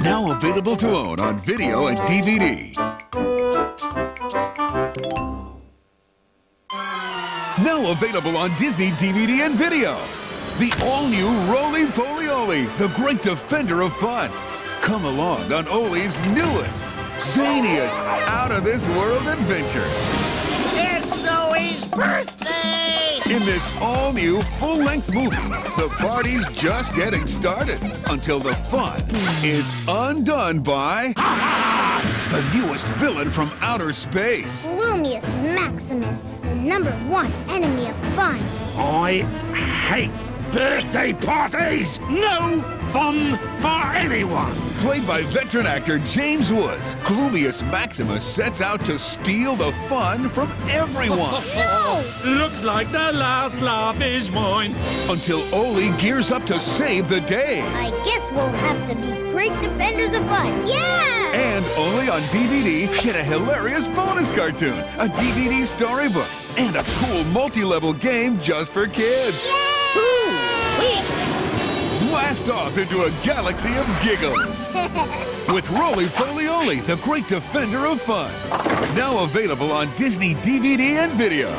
Now available to own on video and DVD. Now available on Disney DVD and video. The all-new Rolie Polie Olie, the great defender of fun. Come along on Olie's newest, zaniest, out-of-this-world adventure. It's Zowie's birthday! In this all-new, full-length movie, the party's just getting started until the fun is undone by the newest villain from outer space. Gloomius Maximus, the number one enemy of fun. I hate birthday parties! No fun for anyone! Played by veteran actor James Woods, Gloomius Maximus sets out to steal the fun from everyone No! Looks like the last laugh is mine. until Olie gears up to save the day. I guess we'll have to be great defenders of fun. Yeah! And only on DVD, get a hilarious bonus cartoon, a DVD storybook, and a cool multi-level game just for kids. Blast off into a galaxy of giggles. With Rolie Polie Olie, the great defender of fun. Now available on Disney DVD and video.